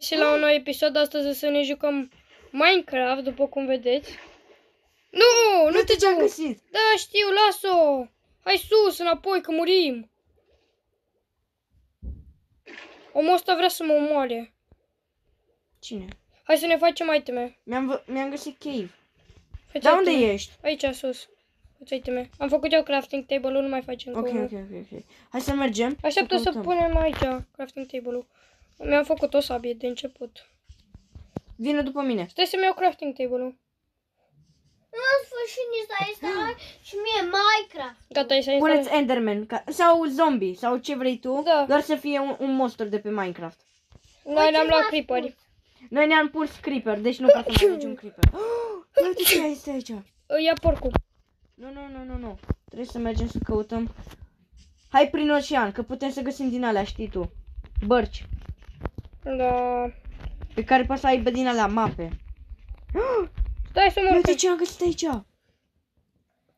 Și la un nou episod, astăzi o să ne jucăm Minecraft, după cum vedeți. Nu, nu te Uite ce-am duc! găsit. Da, știu, las-o! Hai sus, înapoi, că murim! Omul ăsta vrea să mă omoare. Cine? Hai să ne facem iteme. Mi-am, vă- mi-am găsit cave. Faci Dar unde iteme. ești? Aici, sus. Faci iteme. Am făcut eu crafting table-ul, nu mai facem Ok, cu ok, ok, ok. Hai să mergem. Așteaptă să căutăm. punem aici crafting table-ul. Mi-am făcut o sabie de început. Vină după mine. Stai să-mi iau crafting table-ul. În sfârșit ni s-a instalat și mie Minecraft. Gata, ai să Puneți instalăm. Enderman ca, sau zombie sau ce vrei tu. Da. Doar să fie un, un monster de pe Minecraft. Noi ne-am ce luat v-a creeperi. Noi ne-am pus creeper, deci nu poate să mai mergem creeper. Oh, uite ce este aici. Ia porcul. Nu, nu, nu, nu, nu. Trebuie să mergem să căutăm. Hai prin ocean, că putem să găsim din alea, știi tu. Bărci. Da. Pe care poți să aibă din alea mape. Stai să mă Uite urc. ce am găsit aici.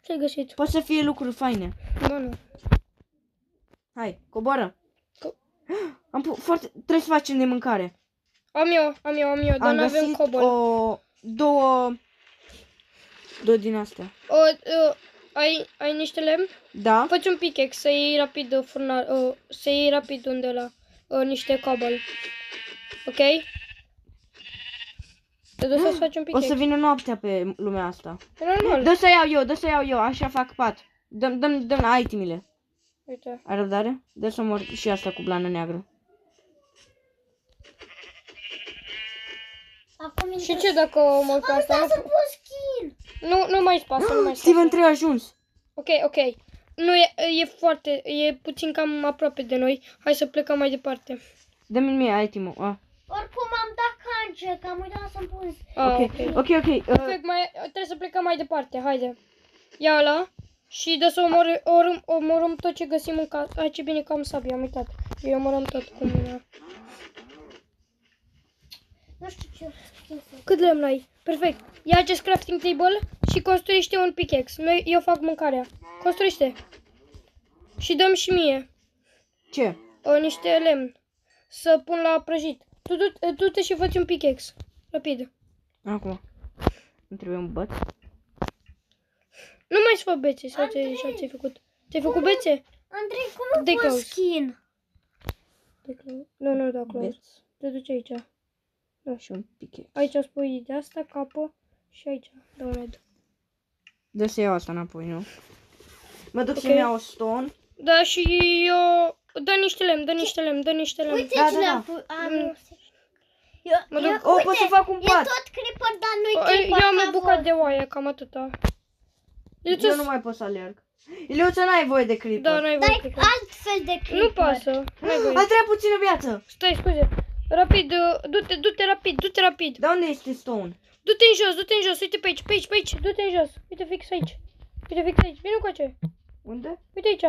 Ce-ai găsit? Poate să fie lucruri faine. Bă, nu. Hai, coboară. Co- Am pu- foarte... Trebuie să facem de mâncare. Am eu, am eu, am eu, dar am nu avem găsit cobol. o... Două... Două din astea. O, uh, ai, ai niște lemn? Da? Faci un pickaxe să iei rapid uh, furnar, uh, să iei rapid unde la uh, niște cobol. Ok? Te duci să-ți faci un O pickaxe. să vină noaptea pe lumea asta. E normal. Dă să iau eu, dă să iau eu, așa fac pat. Dăm, dăm, dăm itemile. Uite. Ai răbdare? Dă să mor și asta cu blană neagră. Acum Și ce dacă o mă pe asta? Am să Nu, pun skin. nu, nu mai spasă, nu mai spasă. Steven 3 a ajuns. Ok, ok. Nu e, e foarte, e puțin cam aproape de noi. Hai să plecăm mai departe. Dă-mi mie itemul. Ah. Oricum am dat cancer, că am uitat să-mi pun Ah, Ok, ok. ok, ok. Uh, Perfect, mai, trebuie să plecăm mai departe. Haide. Ia ăla. Și dă să omorâm, omorâm, omorâm tot ce găsim în casă. Ai ce bine că am sabie, am uitat. Eu omorâm tot cu mâna. Nu știu ce skin să Cât lemn ai? Perfect. Ia acest crafting table și construiește un pickaxe. Noi, eu fac mâncarea. Construiește. Și dăm și mie ce? o, niște lemn. Să pun la prăjit. Tu du- du-te și fă un pickaxe. Rapid. Acum. Nu trebuie un băț. Nu mai să fă bețe sau ce așa ți-ai făcut. Ți-ai făcut bețe? Andrei, cum De îmi pun close. skin? Nu, nu, da, close. Beț Te duci aici. și un pickaxe. Aici spui de asta, capă și aici. Da, un red. Dă să iau asta înapoi, nu? Mă duc Ok. să-mi iau o stone. Da, și eu... Dă niște lemn, dă niște lemn, dă niște lemn. Uite Da, cine da, a da. pus. A, Mm. nu. Eu, Mă eu, duc- O, uite, pot să fac un E pat. tot creeper, dar nu-i O, creeper. Eu am ca o bucată voi. de oaie, cam atâta. Eu Iliuță, nu mai pot să alerg. Iliuță, n-ai voie de creeper. da, n-ai voie, Dai cred că. alt fel de creeper. Nu pasă, n-ai voie. A trebuit puțină viață. Stai, scuze. Rapid, uh, du-te, du-te rapid, du-te rapid. Dar unde este stone? Du-te în jos, du-te în jos, uite pe aici, pe aici, pe aici, du-te în jos. Uite fix aici. Uite fix aici, vine încoace. Unde? Uite aici.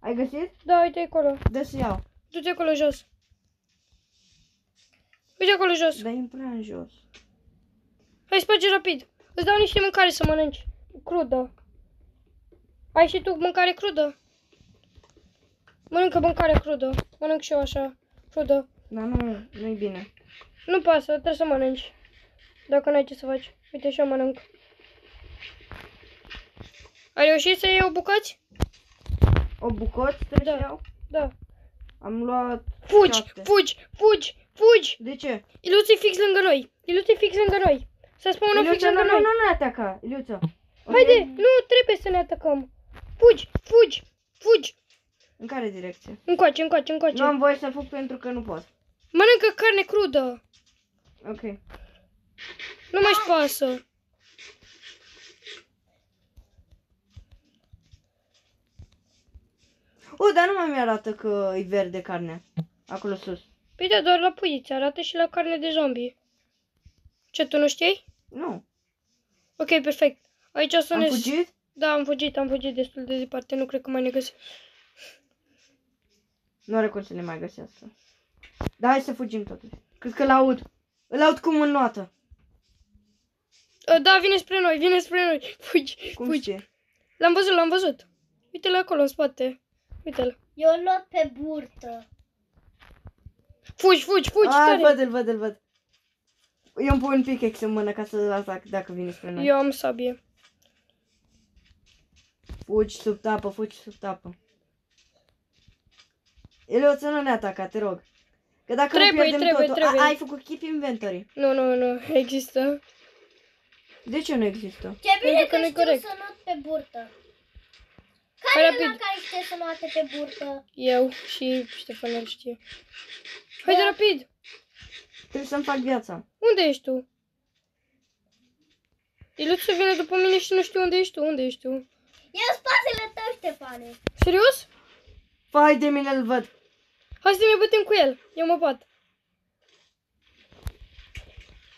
Ai găsit? Da, uite acolo. Dă să iau. Du-te acolo jos. Uite acolo jos. Dar e prea în jos. Hai, sparge rapid. Îți dau niște mâncare să mănânci. Crudă. Ai și tu mâncare crudă? Mănâncă mâncare crudă. Mănânc și eu așa. Crudă. Dar nu, nu-i bine. Nu pasă, trebuie să mănânci. Dacă n-ai ce să faci. Uite și eu mănânc. Ai reușit să iei o bucăți? O bucăți trebuie Da. să șiau? Da. Am luat Fugi, șapte. fugi, fugi, fugi! De ce? Iluț e fix lângă noi. Iluț e fix lângă noi. Să spun unul fix Iliuță, nu, lângă nu, noi. nu ne ataca. Iliuță. Haide, Ok? nu trebuie să ne atacăm. Fugi, fugi, fugi. În care direcție? Încoace, încoace, încoace. Nu am voie să fug pentru că nu pot. Mănâncă carne crudă. Ok. Nu mai pasă. O, dar nu mai mi-arată că e verde carnea. Acolo sus. Păi da, doar la pui ți arată și la carne de zombie. Ce, tu nu știi? Nu. Ok, perfect. Aici o să Am ne... fugit? Da, am fugit, am fugit destul de departe. Nu cred că mai ne găsim. Nu are cum să ne mai găsească. Dar hai să fugim totuși. Cred că l-aud. Îl aud cum înnoată. Uh, Da, vine spre noi, vine spre noi. Fugi, Cum fugi. știe? L-am văzut, l-am văzut. Uite-l acolo în spate. Uite-l. Eu l luat pe burtă. Fugi, fugi, fugi, Ah, îl tare. văd, îl văd, îl văd. Eu îmi pun un pickaxe în mână ca să-l atac dacă vine spre noi. Eu am sabie. Fugi sub tapă, fugi sub tapă. El o să nu ne ataca, te rog. Că dacă Trebuie, nu pierdem trebuie, totul... trebuie. A, ai făcut keep inventory. Nu, nu, nu, există. De ce nu există? Ce bine Pentru că, că nu-i știu corect. să not pe burtă. Hai Care e rapid. la care știe să noate pe burtă? Eu și Ștefan îl știe. Haide rapid! Trebuie să-mi fac viața. Unde ești tu? Iluță vine după mine și nu știu unde ești tu. Unde ești tu? E în spatele tău, Ștefane. Serios? Fai de mine, îl văd. Hai să ne bătem cu el. Eu mă bat.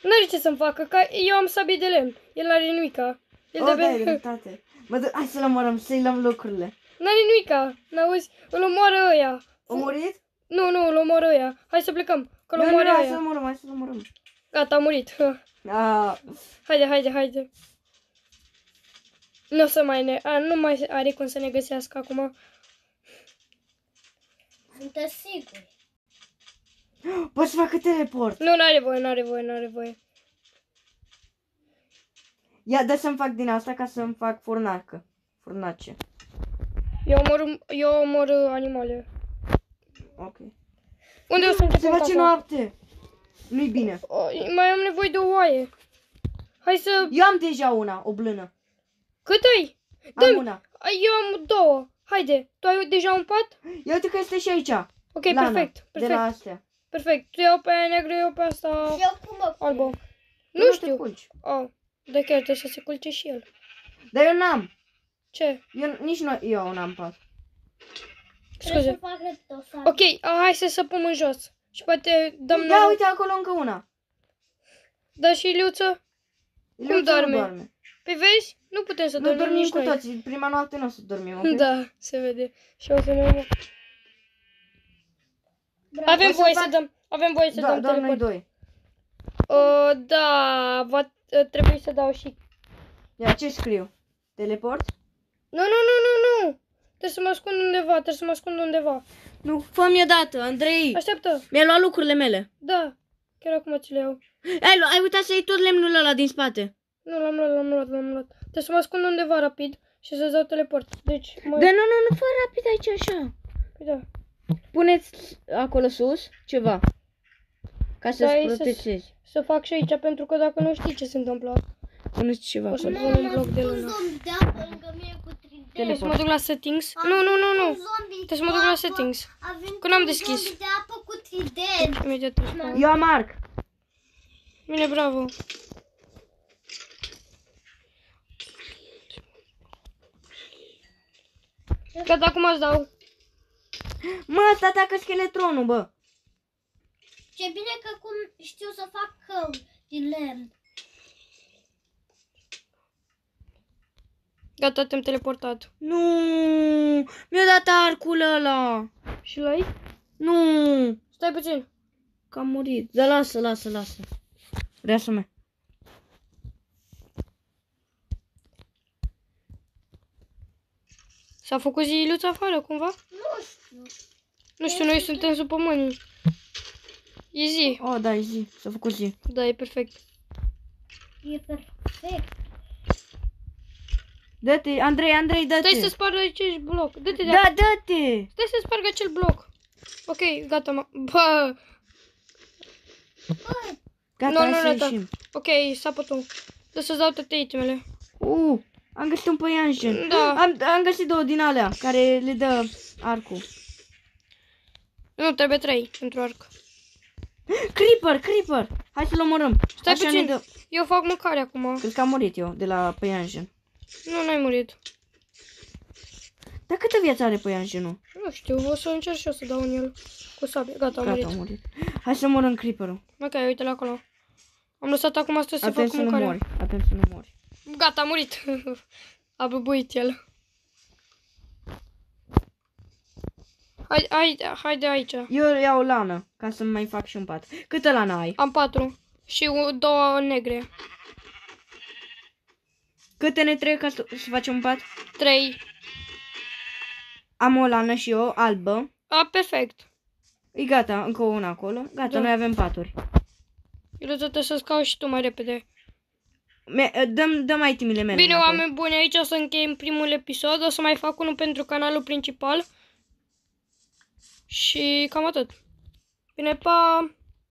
N-are ce să-mi facă, că eu am sabie de lemn. El n-are nimica. El O, da, ai de dreptate. Mă duc, hai să-l omorăm, să-i luăm lucrurile. N-are nimica. N-auzi? Îl omoară ăia. O murit? Nu, nu, îl omoară ăia. Hai să plecăm. Că îl Nu, nu, omoară hai să-l ăia. omorăm, hai să-l omorăm. Gata, a murit. Ah, Haide, haide, haide. Nu o să mai ne... A, nu mai are cum să ne găsească acum. Sunteți siguri? poți să facă teleport. Nu, n-are voie, n-are voie, n-are voie. Ia, dă să-mi fac din asta ca să-mi fac furnacă. Furnace. Eu omor, eu omor uh, animale. Ok. Unde o să Se începem face casa? noapte. Nu-i bine. O, mai am nevoie de o oaie. Hai să... Eu am deja una, o blână. Cât ai? Am Dă-mi. una. Ai, Eu am două. Haide, tu ai deja un pat? Ia uite că este și aici. Ok, Lana, perfect, De perfect, la astea. perfect. Tu iau pe aia neagră, eu pe asta Și eu cum mă albă. Tu Nu te știu. culci. Oh, de chiar trebuie să se culce și el. Dar eu n-am. Ce? Eu, nici nu, eu n-am pas. Trebuie Scuze. să facă dosar. Ok, a, hai să săpăm în jos. Și poate dăm Ia noroc. uite acolo încă una. Da și Iliuță? Iliuța nu doarme? doarme. Păi vezi? Nu putem să Nu dormim dormim nici cu noi. toții. Prima noapte nu o să dormim, ok? Da, se vede. Și o să ne... Bravo. Avem O să voie fac- să dăm, avem voie să Da, dăm doar noi teleport. doi. Uh, da, va uh, trebui să dau și... Ia, ce scriu? Teleport? Nu, nu, nu, nu, nu! Trebuie să mă ascund undeva, trebuie să mă ascund undeva. Nu, fă-mi odată, Andrei. Așteaptă, Mi-a luat lucrurile mele. da, chiar acum ți le iau. Ai, lu- ai uitat să iei tot lemnul ăla din spate. Nu, l-am luat, l-am luat, l-am luat. Trebuie să mă ascund undeva rapid și să dau teleport. Deci, mă... Da, nu, nu, nu, fă rapid aici așa. Păi da. Puneți acolo sus ceva. Ca Da, să-ți e să- protejezi. Să fac și aici, pentru că dacă nu știi ce se întâmplă. Puneți ceva O să acolo. pun un bloc de lună. zombi de apă lângă mine cu 3D. Trebuie să mă duc la settings. Nu, nu, nu, nu. Trebuie să mă duc la settings. Avem Că n-am un deschis. zombi de apă cu 3D. Imediat îl spun. Eu am arc. Bine, bravo. Gata, acum îți dau. Mă, ăsta atacă scheletronul, bă. Ce bine că cum știu să fac cău din lemn. Gata, te-am teleportat. Nu, mi-a dat arcul ăla. Și l-ai? Nu, Stai puțin. că am murit. Da, lasă, lasă, lasă. Reasă-mă. S-a făcut ziluța afară, cumva? Nu știu. Nu știu, noi suntem sub pământ. E zi. Oh, da, e zi. S-a făcut zi. Da, e perfect. E perfect. Dă-te, Andrei, Andrei, dă-te. Stai să spargă acest bloc. Dă-te de Da, dă-te. Stai să spargă acel bloc. Ok, gata, mă. Bă, Gata, Nu, hai nu, să gata. ieșim. ok, sapă tu. Dă să-ți dau toate itemele. Uh, am găsit un păianjen. Da. Am, am găsit două din alea care le dă arcul. Nu, trebuie trei pentru arc. Creeper, Creeper. Hai să-l omorâm. Stai Așa puțin. ne dă... Eu fac mâncare acum. Cred că am murit eu de la păianjen. Nu, n-ai murit. Dar câtă viață are păianjenul? Nu știu, o să încerc și eu să dau în el. Cu sabie. Gata, am Gata, murit. a murit. Hai să omorâm Creeper-ul. Ok, uite-l acolo. Am lăsat acum asta să Atent fac să nu mâncare. mori. Atent să nu mori. Gata, a murit. a băbuit el. Hai, hai, hai de aici. Eu iau lană ca să mai fac și un pat. Câtă lană ai? Am patru. Și u- două negre. Câte ne trebuie ca să, să facem un pat? Trei. Am o lană și eu, albă. A, perfect. E gata, încă una acolo. Gata, Da. noi avem paturi. Eu trebuie să-ți caut și tu mai repede. Me- dăm, dăm itemile mele Bine, înapoi. oameni buni, aici o să încheiem primul episod. O să mai fac unul pentru canalul principal. Și cam atât. Bine, pa!